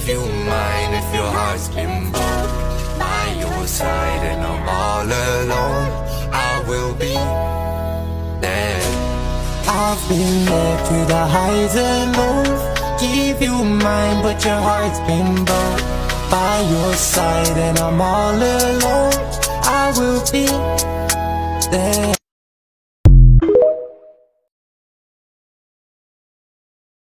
give you mine if your heart's been broke by your side and I'm all alone. I will be there. I've been there through the highs and lows. Give you mine, but your heart's been broke by your side and I'm all alone. I will be there.